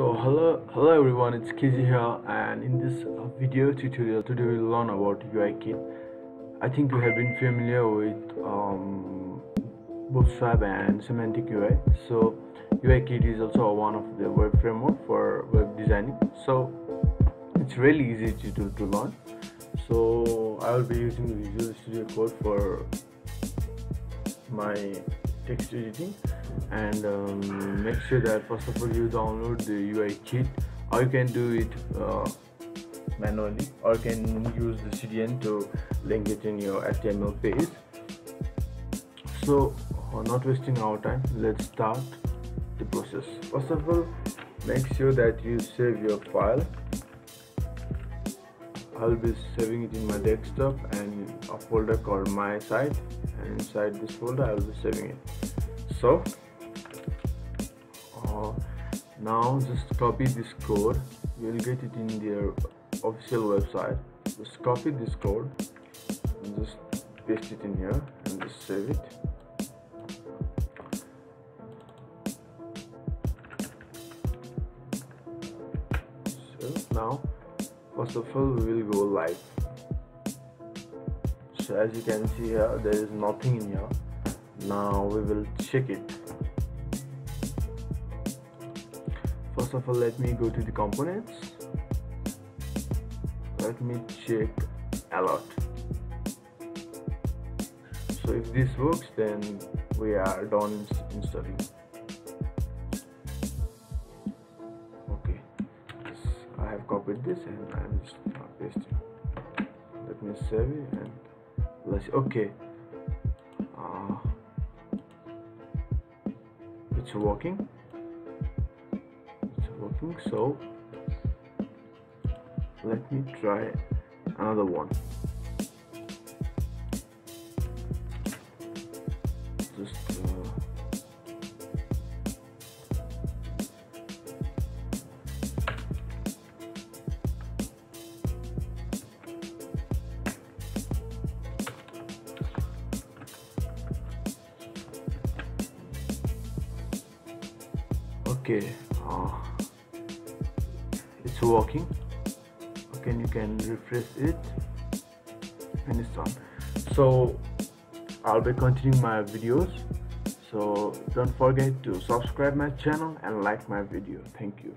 so hello hello everyone it's Kizzy here and in this uh, video tutorial today we'll learn about UIKit I think you have been familiar with um, Bootstrap and Semantic UI so UIKit is also one of the web framework for web designing. So it's really easy to, to, to learn. So I will be using Visual Studio Code for my text editing. And um, make sure that first of all you download the UI kit. Or you can do it uh, manually. Or you can use the CDN to link it in your HTML page. So uh, not wasting our time let's start the process. First of all make sure that you save your file. I'll be saving it in my desktop and a folder called my site and inside this folder I'll be saving it. So uh, now just copy this code. You'll get it in their official website. Just copy this code and just paste it in here and just save it. So now first of all we will go live so as you can see here there is nothing in here. Now we will check it. First of all let me go to the components. Let me check alert. So if this works then we are done installing. Okay. I have copied this and I'm just pasting. Let me save it let's okay. Uh, it's working. It's working so let me try another one okay uh, it's working. Okay you can refresh it. And it's done. So I'll be continuing my videos. So don't forget to subscribe my channel and like my video. Thank you